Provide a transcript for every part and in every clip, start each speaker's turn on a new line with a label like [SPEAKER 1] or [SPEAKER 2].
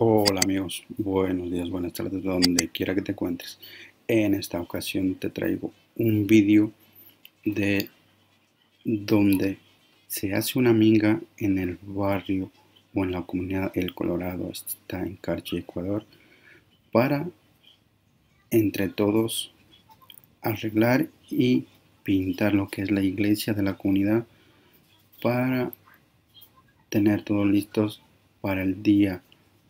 [SPEAKER 1] Hola amigos, buenos días, buenas tardes, donde quiera que te encuentres. En esta ocasión te traigo un vídeo de donde se hace una minga en el barrio o en la comunidad El Colorado, está en Carchi, Ecuador, para entre todos arreglar y pintar lo que es la iglesia de la comunidad para tener todo listos para el día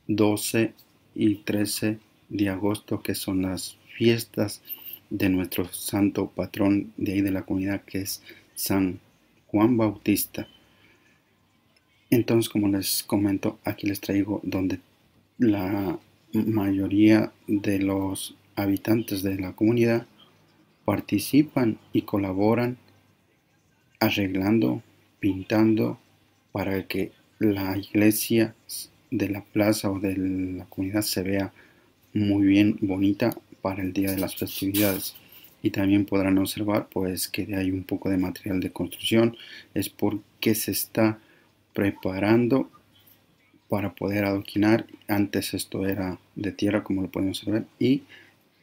[SPEAKER 1] 12 y 13 de agosto, que son las fiestas de nuestro santo patrón de ahí de la comunidad, que es San Juan Bautista. Entonces, como les comento, aquí les traigo donde la mayoría de los habitantes de la comunidad participan y colaboran arreglando, pintando para que la iglesia de la plaza o de la comunidad se vea muy bien bonita para el día de las festividades. Y también podrán observar pues que hay un poco de material de construcción es porque se está preparando para poder adoquinar. Antes esto era de tierra como lo pueden observar y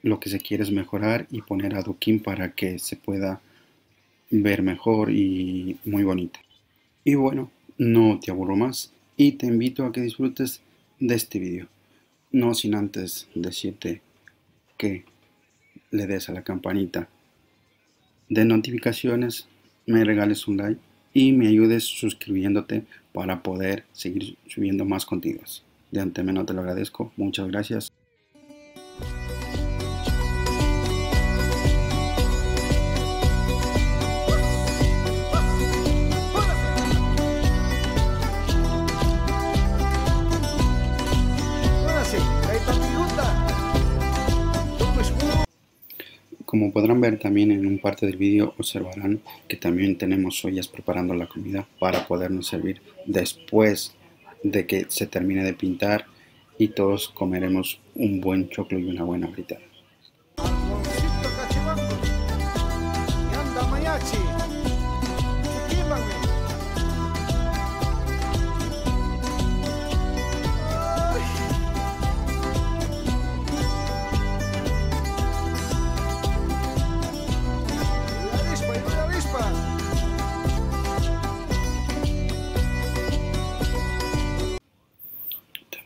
[SPEAKER 1] lo que se quiere es mejorar y poner adoquín para que se pueda ver mejor y muy bonita. Y bueno no te aburro más y te invito a que disfrutes de este video. No sin antes decirte que le des a la campanita de notificaciones, me regales un like y me ayudes suscribiéndote para poder seguir subiendo más contenidos. De antemano te lo agradezco. Muchas gracias. Como podrán ver también en un parte del vídeo observarán que también tenemos ollas preparando la comida para podernos servir después de que se termine de pintar y todos comeremos un buen choclo y una buena fritada.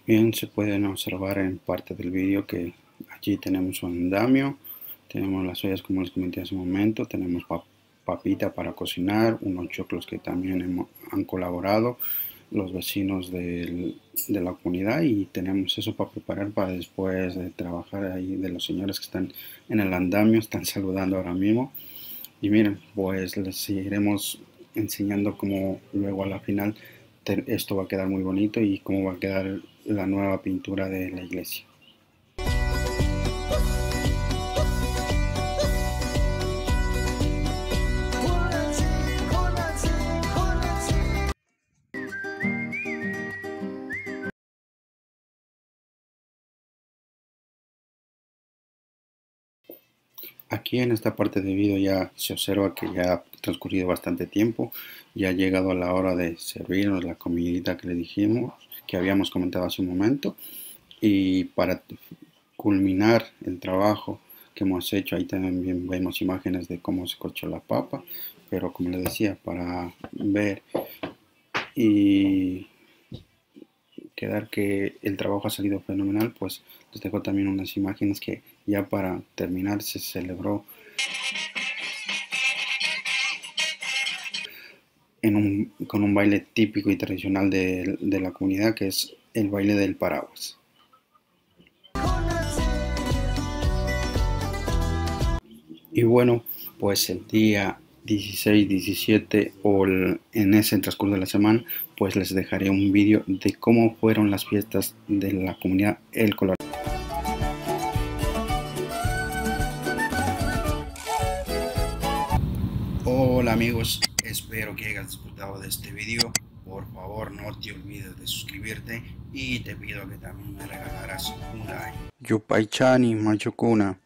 [SPEAKER 1] Bien, se pueden observar en parte del vídeo que allí tenemos un andamio, tenemos las ollas como les comenté hace un momento, tenemos papita para cocinar, unos choclos que también han colaborado los vecinos de la comunidad y tenemos eso para preparar para después de trabajar ahí de los señores que están en el andamio, están saludando ahora mismo. Y miren, pues les seguiremos enseñando cómo luego a la final esto va a quedar muy bonito y cómo va a quedar la nueva pintura de la iglesia. Aquí en esta parte del vídeo ya se observa que ya ha transcurrido bastante tiempo, ya ha llegado la hora de servirnos la comidita que le dijimos, que habíamos comentado hace un momento, y para culminar el trabajo que hemos hecho, ahí también vemos imágenes de cómo se corchó la papa, pero como les decía, para ver y quedar que el trabajo ha salido fenomenal, pues les dejo también unas imágenes que ya para terminar se celebró con un baile típico y tradicional de, la comunidad que es el baile del paraguas. Y bueno, pues el día 16, 17 o en ese transcurso de la semana, pues les dejaré un vídeo de cómo fueron las fiestas de la comunidad El Color. Hola amigos, espero que hayas disfrutado de este vídeo. Por favor no te olvides de suscribirte y te pido que también me regalaras un like. Yupaichani Machokuna.